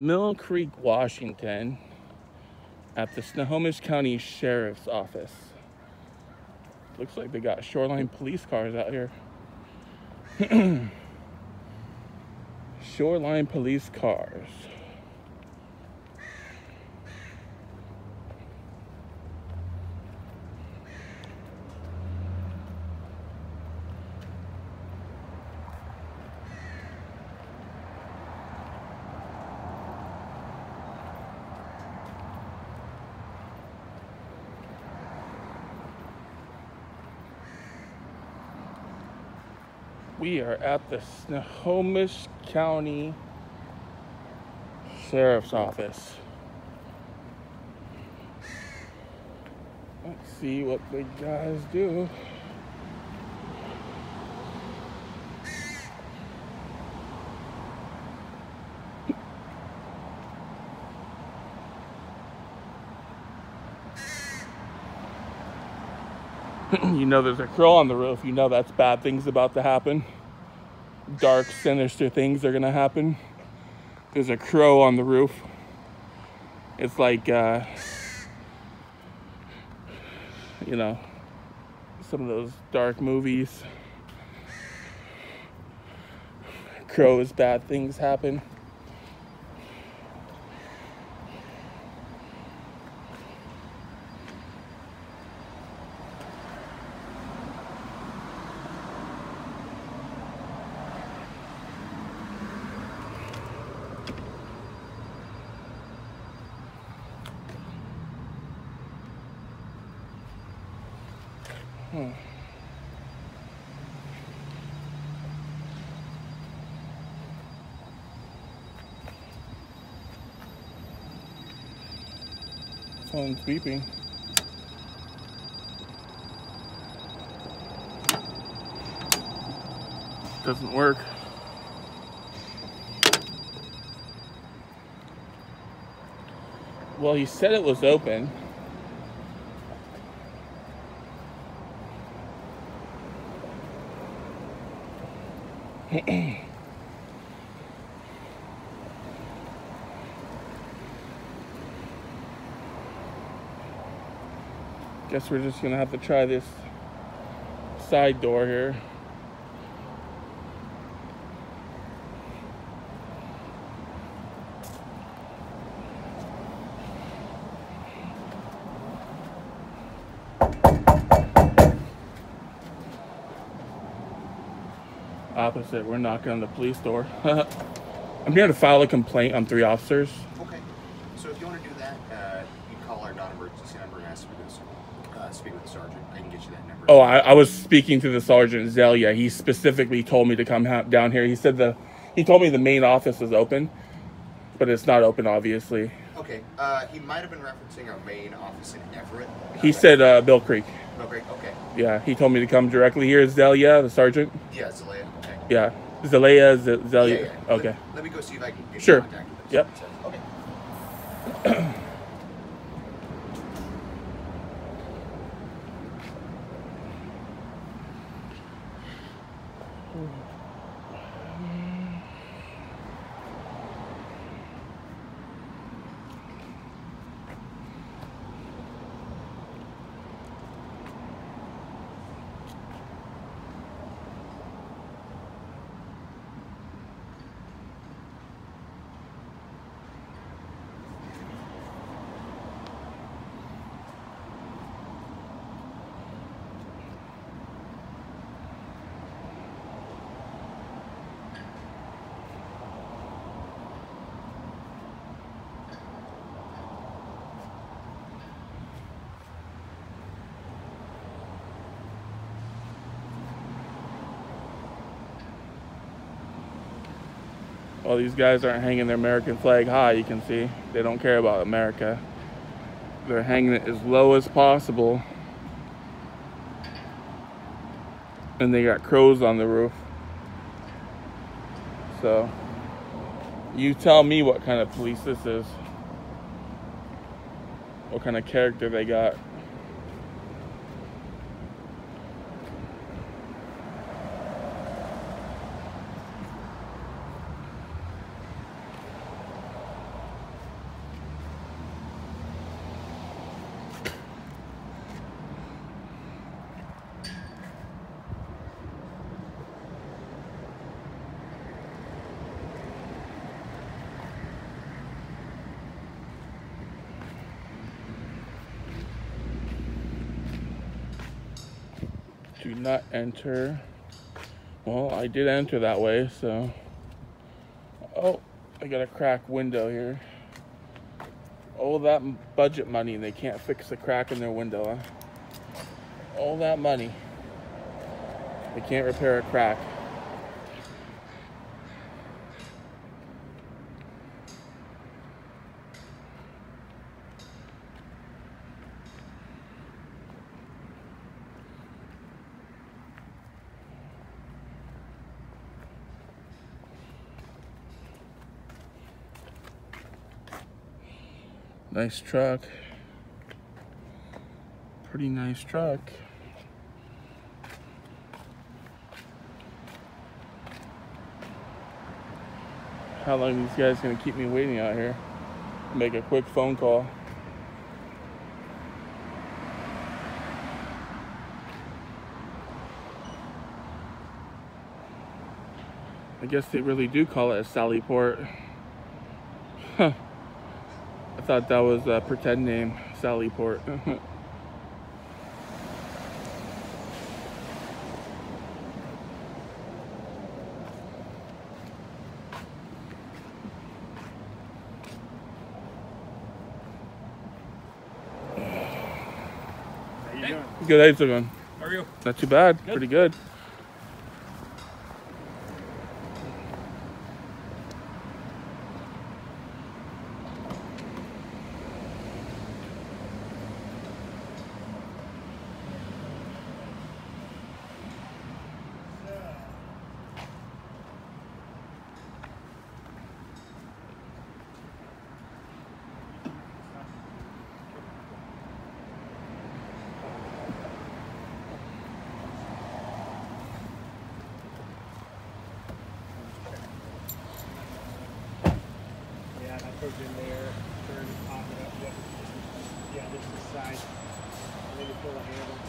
Mill Creek, Washington, at the Snohomish County Sheriff's Office. Looks like they got shoreline police cars out here. shoreline police cars. We are at the Snohomish County Sheriff's Office. Let's see what the guys do. you know there's a crow on the roof, you know that's bad things about to happen. Dark, sinister things are gonna happen. There's a crow on the roof. It's like, uh, you know, some of those dark movies. Crows, bad things happen. Someone's beeping. Doesn't work. Well, he said it was open. Guess we're just gonna have to try this side door here. Opposite, we're knocking on the police door. I'm here to file a complaint on three officers. Okay. So if you want to do that, uh, you call our non-emergency number and ask for this. Uh, speak with the sergeant. I can get you that number. Oh, I, I was speaking to the sergeant Zelia. He specifically told me to come down here. He said the he told me the main office is open, but it's not open, obviously. Okay. Uh, he might have been referencing our main office in Everett. He said uh, Mill Creek. Mill Creek. Okay. Yeah, he told me to come directly here. Zelia, the sergeant. Yeah, Zelaya. Okay. Yeah, Zelaya, Z- Yeah, Zelia. yeah. Okay. Let, let me go see if I can get Sure. contact with Yep. Okay. Well, these guys aren't hanging their American flag high. You can see they don't care about America. They're hanging it as low as possible. And they got crows on the roof. So, you tell me what kind of police this is. What kind of character they got. Not enter. Well, I did enter that way, so. Oh, I got a cracked window here. All that budget money and they can't fix the crack in their window, huh? All that money. They can't repair a crack. Nice truck. Pretty nice truck. How long these guys gonna keep me waiting out here? Make a quick phone call. I guess they really do call it a Sally Port. Huh. I thought that was a pretend name, Sally Port. How you doing? good, how you doing? How are you? Not too bad. Good. Pretty good. Goes in there. Turn, pop it up. Yep. Yeah, this is the side. And then you pull the handle.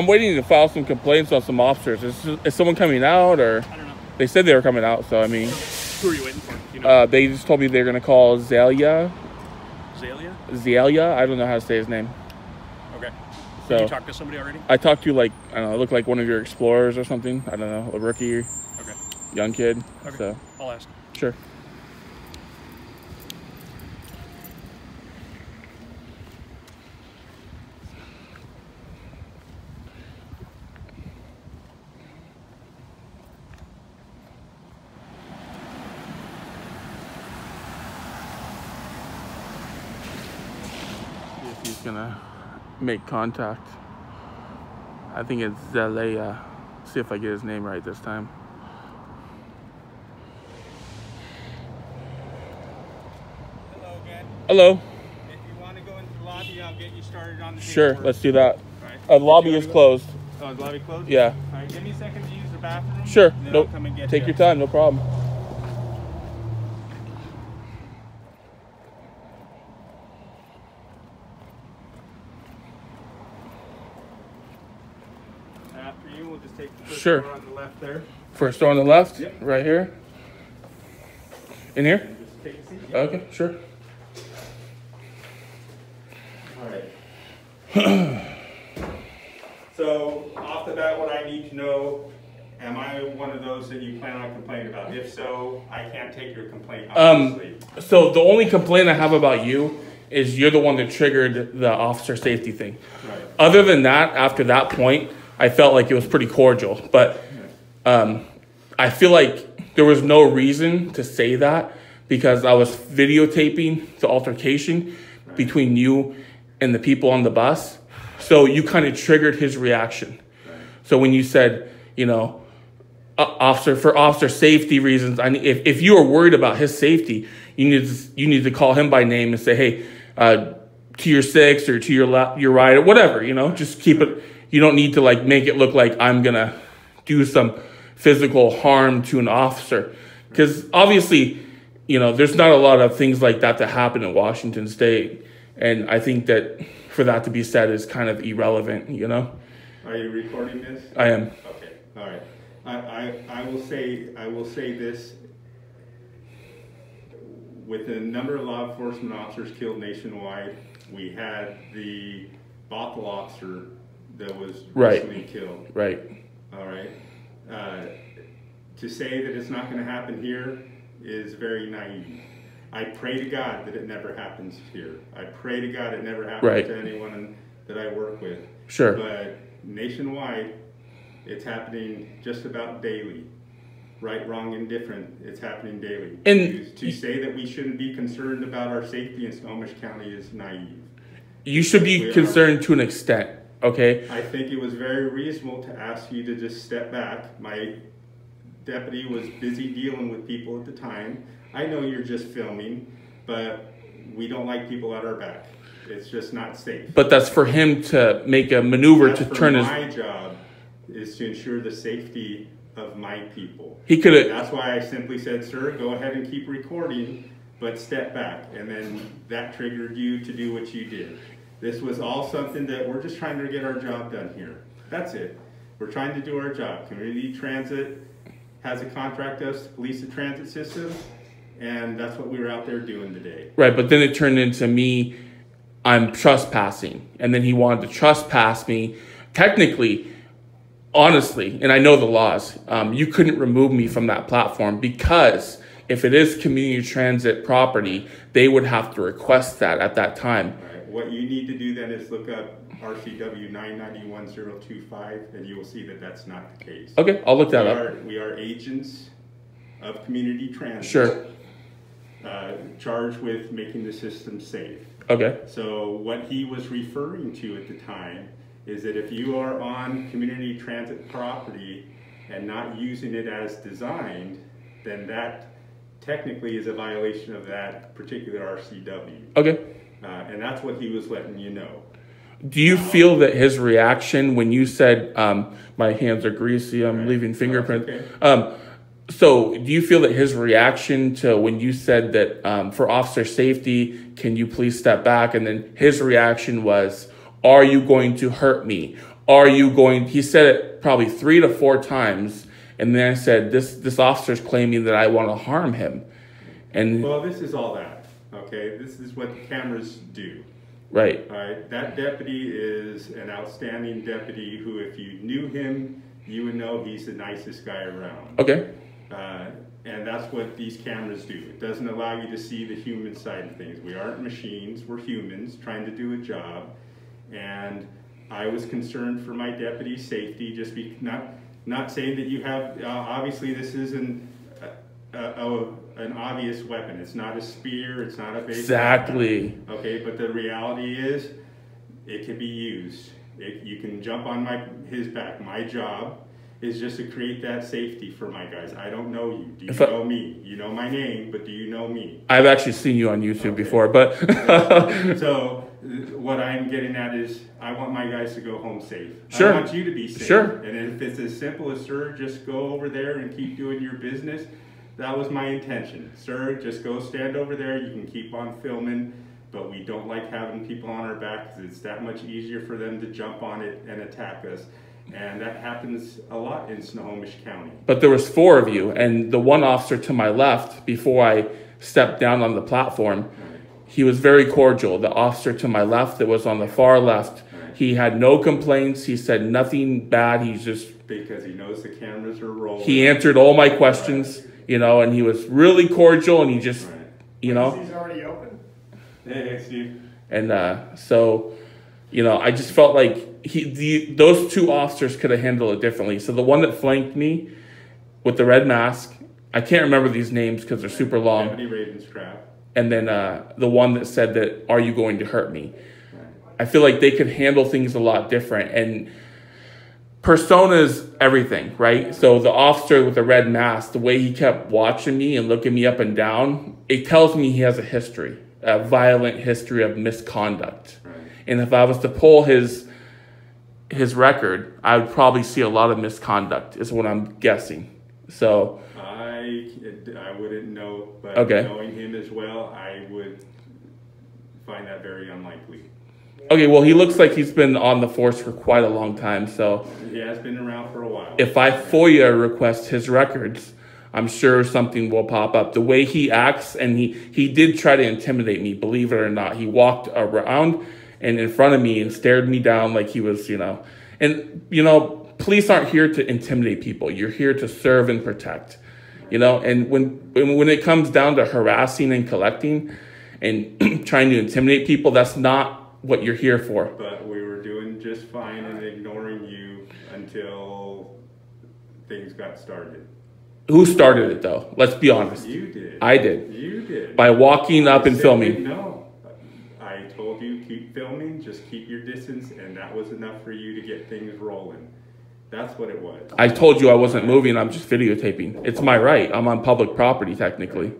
I'm waiting to file some complaints on some officers. Is, is someone coming out, or I don't know. they said they were coming out? So I mean, Who are you waiting for? You know, uh, they just told me they're gonna call Zalia. Zalia. Zalia. I don't know how to say his name. Okay. So Did you talk to somebody already? I talked to like I don't know, look like one of your explorers or something. I don't know, a rookie, Okay. young kid. Okay. So I'll ask. sure. See if he's gonna make contact. I think it's Zalea. See if I get his name right this time. Hello again. Hello. If you want to go into the lobby, I'll get you started on the Sure, let's do that. Alright. Uh, the lobby is closed. Oh, the lobby closed? Yeah. All right, give me a second to use the bathroom. Sure. Nope. Come and get Take you. your time, no problem. After you, we'll just take the first Sure. door on the left there. First door on the left, Yep. right here. In here? And just take a seat. Okay, sure. All right. So off the bat, what I need to know, am I one of those that you plan on complaining about? If so, I can't take your complaint, Um, so the only complaint I have about you is you're the one that triggered the officer safety thing. Right. Other than that, after that point, I felt like it was pretty cordial. But um, I feel like there was no reason to say that because I was videotaping the altercation between you and the people on the bus. So you kind of triggered his reaction. So when you said, you know, officer for officer safety reasons, I if if you are worried about his safety, you need to, you need to call him by name and say, hey, uh, to your six or to your left, your right or whatever. You know, just keep it. You don't need to like make it look like I'm gonna do some physical harm to an officer because obviously, you know, there's not a lot of things like that that happen in Washington State, and I think that for that to be said is kind of irrelevant. You know, Are you recording this? I am. Okay, all right. I, I, I will say, I will say this. With the number of law enforcement officers killed nationwide, we had the Bothell officer that was Right. recently killed, Right. all right? Uh, To say that it's not gonna happen here is very naive. I pray to God that it never happens here. I pray to God it never happens Right. to anyone that I work with. Sure. But nationwide, it's happening just about daily. Right, wrong, indifferent, it's happening daily. And- To- To say that we shouldn't be concerned about our safety in Snohomish County is naive. You should We be are. concerned to an extent. Okay. I think it was very reasonable to ask you to just step back. My deputy was busy dealing with people at the time. I know you're just filming, but we don't like people at our back. It's just not safe. But that's for him to make a maneuver That's to turn his. my job is to ensure the safety of my people. He could have. That's why I simply said, sir, go ahead and keep recording, but step back. And then that triggered you to do what you did. This was all something that we're just trying to get our job done here. That's it. We're trying to do our job. Community Transit has a contract us to police the transit system, and that's what we were out there doing today. Right, but then it turned into me. I'm trespassing, and then he wanted to trespass me. Technically, honestly, and I know the laws. Um, you couldn't remove me from that platform because if it is community transit property, they would have to request that at that time. Right. What you need to do then is look up RCW 991025, and you will see that that's not the case. Okay, I'll look that we up. Are, we are agents of community transit. Sure. Uh, charged with making the system safe. Okay. So what he was referring to at the time is that if you are on community transit property and not using it as designed, then that technically is a violation of that particular RCW. Okay. Uh, and that's what he was letting you know. Do you feel that his reaction when you said, um, "My hands are greasy, I'm Right. leaving fingerprints"? okay. Um, so, do you feel that his reaction to when you said that um, for officer safety, can you please step back? And then his reaction was, "Are you going to hurt me? Are you going?" He said it probably three to four times, and then I said, "This this officer's claiming that I want to harm him," and Well, this is all that, okay? This is what the cameras do. right, All right, that deputy is an outstanding deputy who, if you knew him, you would know he's the nicest guy around. okay, Uh, and that's what these cameras do. It doesn't allow you to see the human side of things. We aren't machines, we're humans trying to do a job. And I was concerned for my deputy's safety, just be, not, not saying that you have, uh, obviously this isn't a, a, an obvious weapon. It's not a spear, it's not a baseball. exactly, Okay, but the reality is, it can be used. It, you can jump on my his back. My job is just to create that safety for my guys. I don't know you. Do you If I- know me? You know my name, but do you know me? I've actually seen you on YouTube Okay. before, but so what I'm getting at is, I want my guys to go home safe. Sure. I want you to be safe. Sure. And if it's as simple as, sir, just go over there and keep doing your business, that was my intention. Sir, just go stand over there. You can keep on filming, but we don't like having people on our back because it's that much easier for them to jump on it and attack us. And that happens a lot in Snohomish County. but there was four of you and the one officer to my left before i stepped down on the platform he was very cordial the officer to my left that was on the far left he had no complaints he said nothing bad he's just Because he knows the cameras are rolling. he answered all my questions you know and he was really cordial and he just Right. you know He's already open. Hey, Steve. And uh, so, you know, I just felt like he the those two officers could have handled it differently. So the one that flanked me with the red mask, I can't remember these names because they're super long. Deputy Ravenscraft. And then uh, the one that said that, "Are you going to hurt me?" I feel like they could handle things a lot different. And personas everything, right? So the officer with the red mask, the way he kept watching me and looking me up and down, it tells me he has a history, a violent history of misconduct. Right. And if I was to pull his his record, I would probably see a lot of misconduct. Is what I'm guessing. So I, I wouldn't know, but Okay. knowing him as well, I would find that very unlikely. Okay, well he looks like he's been on the force for quite a long time. So He has been around for a while. if I FOIA request his records, I'm sure something will pop up. The way he acts, and he he did try to intimidate me. Believe it or not, he walked around and in front of me and stared me down like he was, you know. And you know, police aren't here to intimidate people. You're here to serve and protect. You know, and when when when it comes down to harassing and collecting and trying to intimidate people, that's not what you're here for. But we were doing just fine and ignoring you until things got started. Who started it though? Let's be honest. You did. I did. You did. By walking up and filming. No. I told you keep filming, just keep your distance, and that was enough for you to get things rolling. That's what it was. I told you I wasn't moving, I'm just videotaping. It's my right. I'm on public property technically.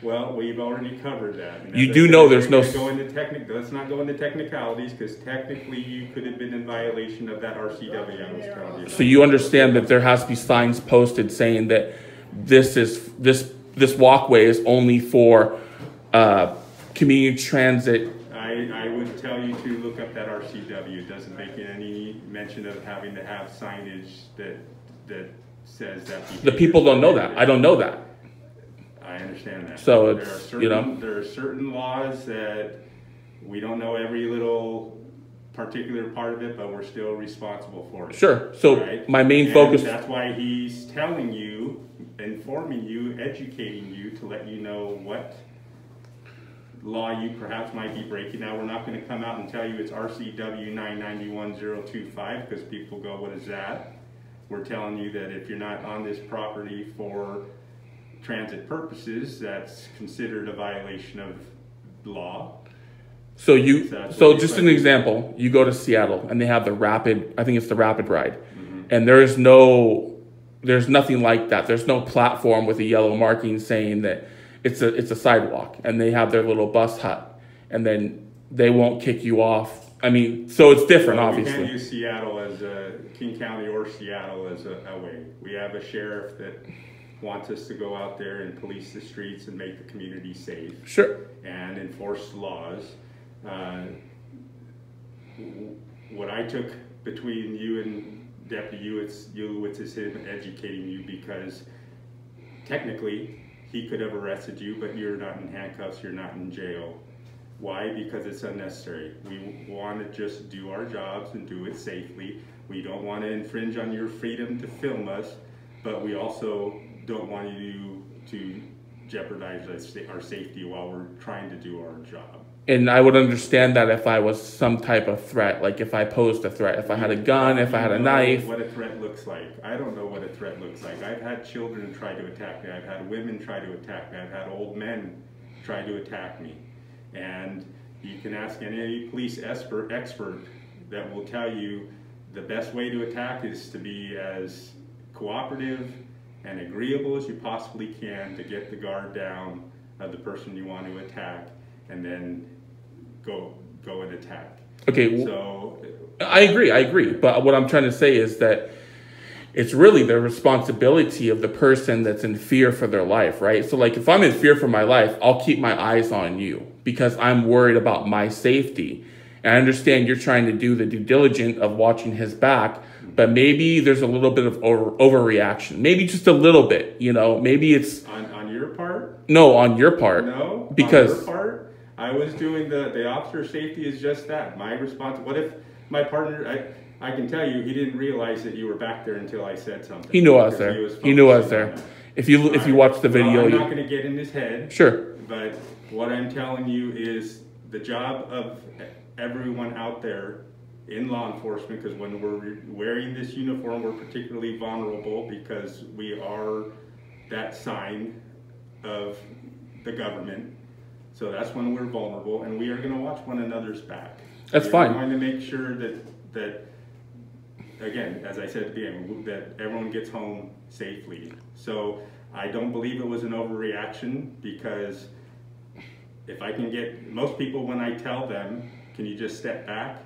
Well, we've already covered that. And You do know there's no Go into technic, let's not go into technicalities, because technically you could have been in violation of that RCW I was telling you. So you understand that there has to be signs posted saying that this is this this walkway is only for uh, community transit. I, I would tell you to look up that RCW. It doesn't make any mention of having to have signage that, that says that. The people don't know that. I don't know that. I understand that. So There it's, are you know. There are certain laws that we don't know every little particular part of it, but we're still responsible for it. Sure. So Right? my main And focus. That's why he's telling you, informing you, educating you to let you know what law you perhaps might be breaking. Now, we're not gonna come out and tell you it's RCW nine ninety-one zero two five, because people go, what is that? We're telling you that if you're not on this property for transit purposes, that's considered a violation of law. So you, so just an example, you go to Seattle and they have the rapid, I think it's the RapidRide. Mm-hmm. And there is no, there's nothing like that. There's no platform with a yellow marking saying that it's a, it's a sidewalk and they have their little bus hut and then they won't kick you off. I mean, so it's different, Well, We can't obviously. use Seattle as a, King County or Seattle as a, a way. We have a sheriff that wants us to go out there and police the streets and make the community safe Sure. and enforce laws. Uh, What I took between you and Deputy Ewitz, Ewitz is him educating you because technically, he could have arrested you, but you're not in handcuffs, you're not in jail. Why? Because it's unnecessary. We want to just do our jobs and do it safely. We don't want to infringe on your freedom to film us, but we also don't want you to jeopardize our safety while we're trying to do our job. And I would understand that if I was some type of threat, like if I posed a threat, if I had a gun, if I had a knife. What a threat looks like. I don't know what a threat looks like. I've had children try to attack me. I've had women try to attack me. I've had old men try to attack me. And you can ask any police expert, expert that will tell you the best way to attack is to be as cooperative and agreeable as you possibly can to get the guard down of the person you want to attack and then go go and attack. Okay, So I agree, I agree. But what I'm trying to say is that it's really the responsibility of the person that's in fear for their life, right? So, like, if I'm in fear for my life, I'll keep my eyes on you because I'm worried about my safety. And I understand you're trying to do the due diligence of watching his back, but maybe there's a little bit of over, overreaction. Maybe just a little bit, you know? Maybe it's on, on your part, no on your part. No, Because- on your part, I was doing the the officer safety is just that. My response. What if my partner? I I can tell you, he didn't realize that you were back there until I said something. He knew I was there. He knew I was there. If you if you watch the Well, video, I'm not going to get in his head. sure. But what I'm telling you is the job of everyone out there in law enforcement, because when we're wearing this uniform, we're particularly vulnerable because we are that sign of the government. So that's when we're vulnerable, and we are going to watch one another's back. That's We're fine. going to make sure that that again, as I said at the beginning, that everyone gets home safely. So I don't believe it was an overreaction because if I can get most people when I tell them, can you just step back?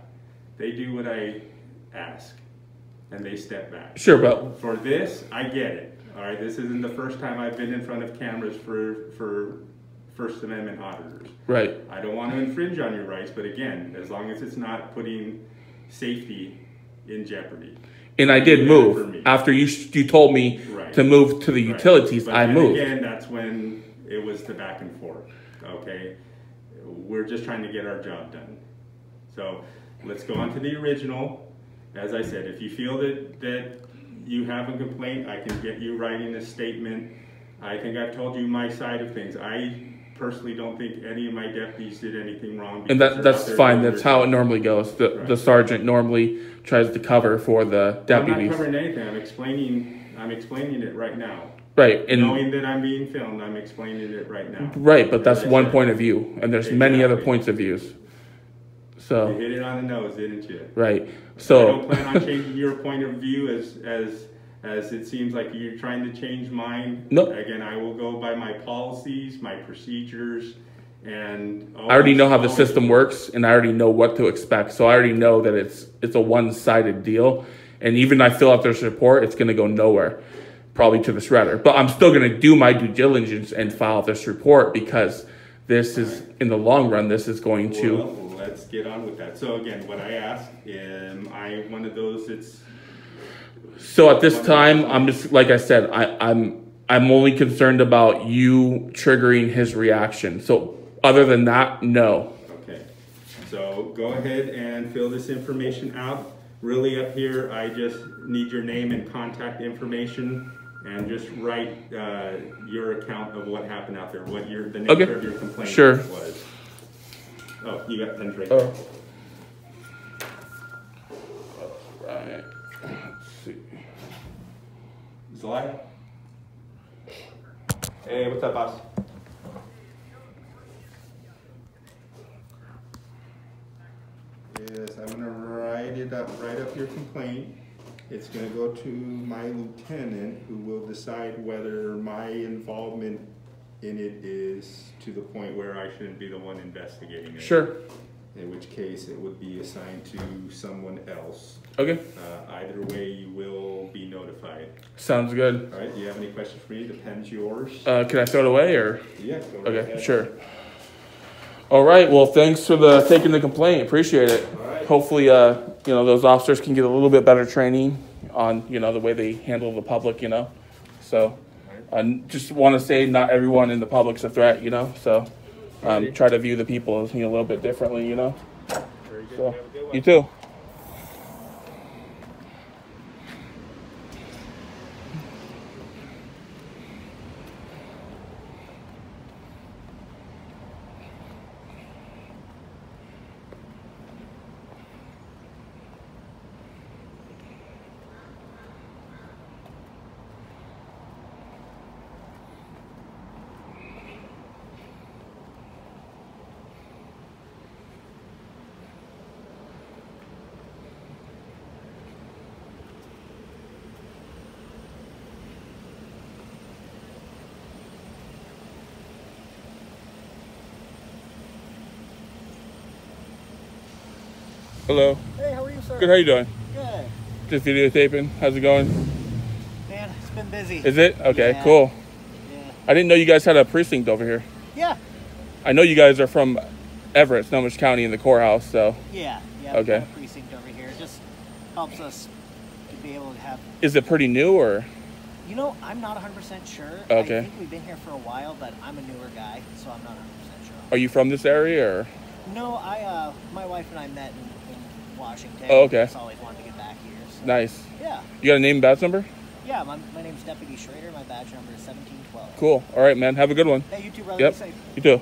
They do what I ask and they step back. Sure, but For this, I get it. All right, this isn't the first time I've been in front of cameras for for First Amendment auditors. right. I don't want to infringe on your rights, but again, as long as it's not putting safety in jeopardy. And I did move after you you told me Right. to move to the Right. utilities. But I moved. Again, that's when it was the back and forth, okay? We're just trying to get our job done. So let's go on to the original. As I said, if you feel that, that you have a complaint, I can get you writing a statement. I think I've told you my side of things. I personally don't think any of my deputies did anything wrong. and that that's fine. That's how it normally goes. The the sergeant normally tries to cover for the deputies. I'm not covering anything. I'm explaining, I'm explaining it right now. Right. And Knowing that I'm being filmed, I'm explaining it right now. right, but that's one point of view, and there's many other points of views. You hit it on the nose, didn't you? right. So I don't plan on changing your point of view as, as, as it seems like you're trying to change mine. No. Again, I will go by my policies, my procedures, and. I already know how the system works, and I already know what to expect. So I already know that it's it's a one sided deal, and even I fill out this report, it's going to go nowhere, probably to the shredder. But I'm still going to do my due diligence and file this report because this is in the long run. This is going to. Let's get on with that. So again, what I ask, am I one of those that's, So at this time, I'm just like I said, I, I'm I'm only concerned about you triggering his reaction. So other than that, no. okay. So go ahead and fill this information out. Really up here, I just need your name and contact information and just write, uh, your account of what happened out there, what your, the Okay. nature of your complaint Sure. was. Oh, you got pens right there. Oh. Right. Let's see. Zelaya? Hey, what's up, boss? Yes, I'm gonna write it up, write up your complaint. It's gonna go to my lieutenant, who will decide whether my involvement in it is to the point where I shouldn't be the one investigating it. Sure. In which case, it would be assigned to someone else. Okay. Uh, either way, you will be notified. Sounds good. All right, do you have any questions for me? The pen's yours. Uh, can I throw it away or? Yeah. Okay, ahead. sure. All right. Well, thanks for the taking the complaint. Appreciate it. All right. Hopefully, uh, you know, those officers can get a little bit better training on, you know, the way they handle the public. You know, so I just want to say not everyone in the public's a threat. You know, so um, try to view the people you know, a little bit differently. You know. So Have a good one. you too. Hello. Hey, how are you, sir? Good. How are you doing? Good. Just videotaping. How's it going? Man, it's been busy. Is it okay? Yeah. Cool. Yeah. I didn't know you guys had a precinct over here. Yeah. I know you guys are from Everett, Snohomish County, in the courthouse. So, Yeah. Yeah. Okay. We've got a precinct over here. It just helps us to be able to have. is it pretty new or? You know, I'm not 100% sure. Okay. I think we've been here for a while, but I'm a newer guy, so I'm not 100% sure. Are you from this area or? No, I, uh, my wife and I met in Washington. Oh, okay. Just always wanted to get back here. So. Nice. Yeah. You got a name and badge number? Yeah. My, my name's Deputy Schrader. My badge number is 1712. Cool. All right, man. Have a good one. Hey, you too, brother. Yep. You too.